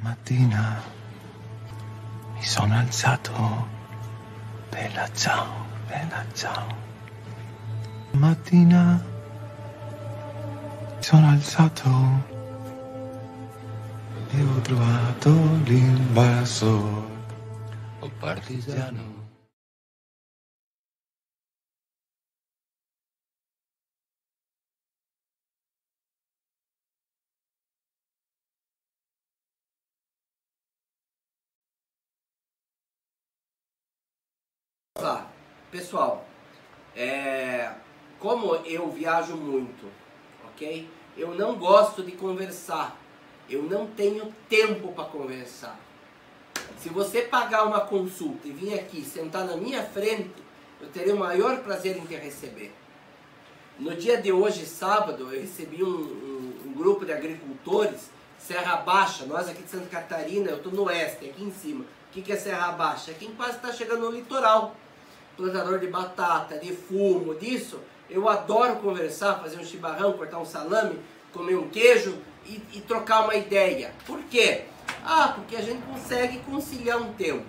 mattina mi sono alzato, bella ciao, bella ciao. Mattina mi sono alzato e ho trovato l'invasor, o partigiano. Tá, pessoal, é, como eu viajo muito, ok? Eu não gosto de conversar, eu não tenho tempo para conversar. Se você pagar uma consulta e vir aqui sentar na minha frente, eu terei o maior prazer em te receber. No dia de hoje, sábado, eu recebi um, um, um grupo de agricultores, Serra Baixa, nós aqui de Santa Catarina, eu estou no oeste, aqui em cima. O que, que é Serra Baixa? É quem quase está chegando no litoral plantador de batata, de fumo, disso. Eu adoro conversar, fazer um chibarrão, cortar um salame, comer um queijo e, e trocar uma ideia. Por quê? Ah, porque a gente consegue conciliar um tempo.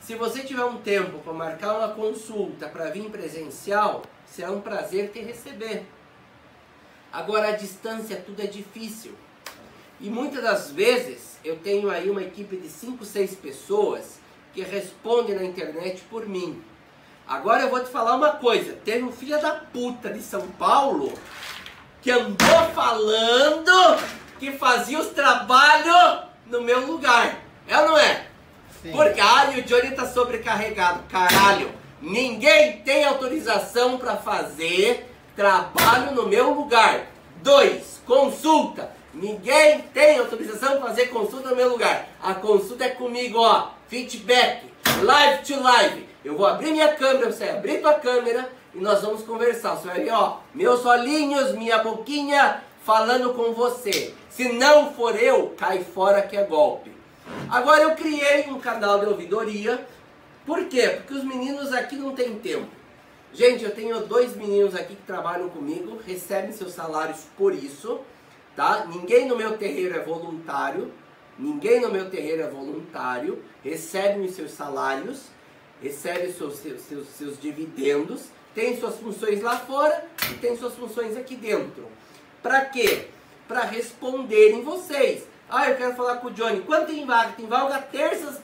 Se você tiver um tempo para marcar uma consulta para vir presencial, será um prazer te receber. Agora, a distância tudo é difícil. E muitas das vezes eu tenho aí uma equipe de 5, 6 pessoas que responde na internet por mim. Agora eu vou te falar uma coisa. Teve um filho da puta de São Paulo que andou falando que fazia os trabalhos no meu lugar. É ou não é? Sim. Porque, ah, o Johnny tá sobrecarregado. Caralho, ninguém tem autorização para fazer trabalho no meu lugar. Dois, consulta. Ninguém tem autorização para fazer consulta no meu lugar. A consulta é comigo, ó feedback, live to live. Eu vou abrir minha câmera, você abrir tua câmera e nós vamos conversar. Você vai ver, ó, meus olhinhos, minha boquinha falando com você. Se não for eu, cai fora que é golpe. Agora eu criei um canal de ouvidoria. Por quê? Porque os meninos aqui não têm tempo. Gente, eu tenho dois meninos aqui que trabalham comigo, recebem seus salários por isso, tá? Ninguém no meu terreiro é voluntário. Ninguém no meu terreiro é voluntário, recebe os seus salários, recebe os seus, seus, seus, seus dividendos, tem suas funções lá fora e tem suas funções aqui dentro. Para quê? Para responderem vocês. Ah, eu quero falar com o Johnny. Quando tem vaga? Tem vaga terças,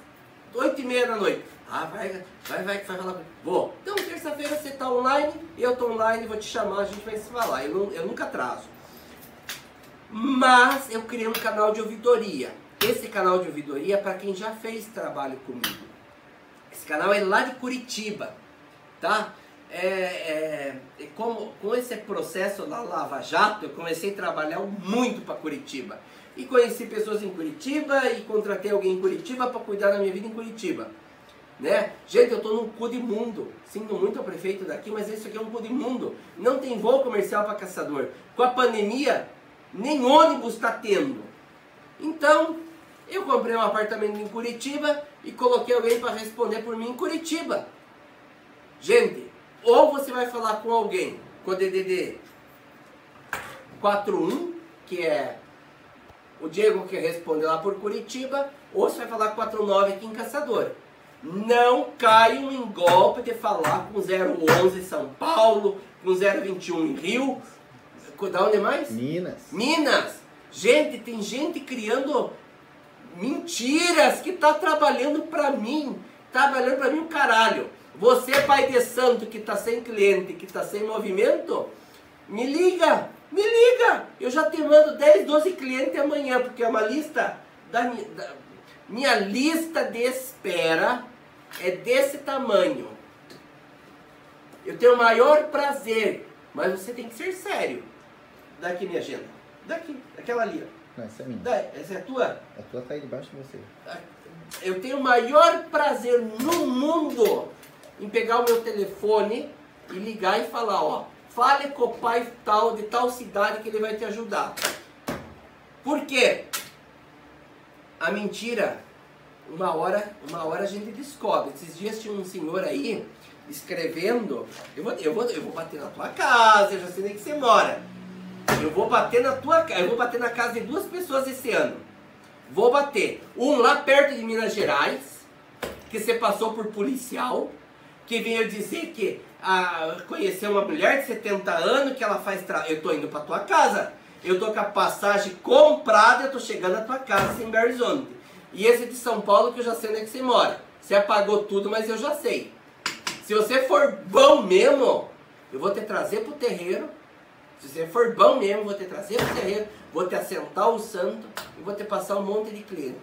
oito e meia da noite. Ah, vai, vai, vai, vai falar. Vou. Então, terça-feira você está online, eu estou online, vou te chamar, a gente vai se falar. Eu, não, eu nunca atraso. Mas eu criei um canal de ouvidoria. Esse canal de ouvidoria é para quem já fez trabalho comigo. Esse canal é lá de Curitiba, tá? É, é, como, com esse processo da Lava Jato, eu comecei a trabalhar muito para Curitiba. E conheci pessoas em Curitiba e contratei alguém em Curitiba para cuidar da minha vida em Curitiba. Né? Gente, eu estou num cu de mundo. Sinto muito ao prefeito daqui, mas isso aqui é um cu de mundo. Não tem voo comercial para caçador. Com a pandemia, nem ônibus está tendo. Então, eu comprei um apartamento em Curitiba e coloquei alguém para responder por mim em Curitiba. Gente, ou você vai falar com alguém com o DDD 41, que é o Diego que responde lá por Curitiba, ou você vai falar com 49 aqui em Caçador. Não caiam em golpe de falar com 011 São Paulo, com 021 em Rio. Da onde mais? Minas. Minas. Gente, tem gente criando mentiras que tá trabalhando para mim, trabalhando para mim o caralho. Você, pai de santo, que tá sem cliente, que tá sem movimento, me liga, me liga. Eu já te mando 10, 12 clientes amanhã, porque é uma lista da, da minha lista de espera é desse tamanho. Eu tenho o maior prazer, mas você tem que ser sério. Daqui minha agenda. Daqui, aquela ali. Não, essa é minha. Da, essa é a tua? A tua tá aí debaixo de você. Eu tenho o maior prazer no mundo em pegar o meu telefone e ligar e falar, ó, fale com o pai tal de tal cidade que ele vai te ajudar. Por quê? A mentira, uma hora, uma hora a gente descobre. Esses dias tinha um senhor aí escrevendo, eu vou, eu vou, eu vou bater na tua casa, eu já sei nem que você mora. Eu vou bater na tua eu vou bater na casa de duas pessoas esse ano. Vou bater. Um lá perto de Minas Gerais, que você passou por policial, que veio dizer que ah, conheceu uma mulher de 70 anos que ela faz. Tra... Eu tô indo pra tua casa. Eu tô com a passagem comprada, eu tô chegando à tua casa em Belo Horizonte. E esse de São Paulo que eu já sei onde é que você mora. Você apagou tudo, mas eu já sei. Se você for bom mesmo, eu vou te trazer pro terreiro. Se você for bom mesmo, vou te trazer pro terreiro, vou te assentar o santo e vou te passar um monte de cliente.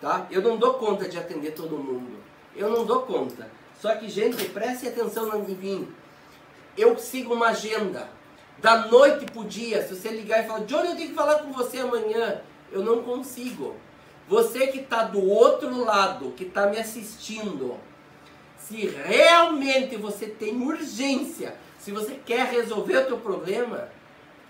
Tá? Eu não dou conta de atender todo mundo. Eu não dou conta. Só que, gente, preste atenção no mim. Eu sigo uma agenda. Da noite pro dia, se você ligar e falar, Johnny, eu tenho que falar com você amanhã, eu não consigo. Você que está do outro lado, que está me assistindo, se realmente você tem urgência, se você quer resolver o teu problema,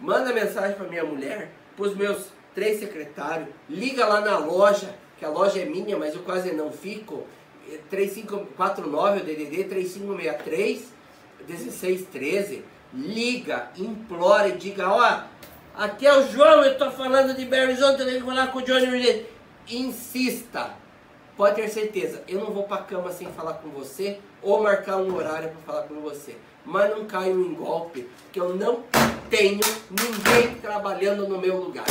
manda mensagem para minha mulher, para os meus três secretários, liga lá na loja, que a loja é minha, mas eu quase não fico, 3549, o DDD 3563 1613, liga, implora e diga, ó, aqui é o João, eu estou falando de Horizonte, eu tenho que falar com o Johnny insista. Pode ter certeza, eu não vou para cama sem falar com você ou marcar um horário para falar com você. Mas não caio em golpe, que eu não tenho ninguém trabalhando no meu lugar.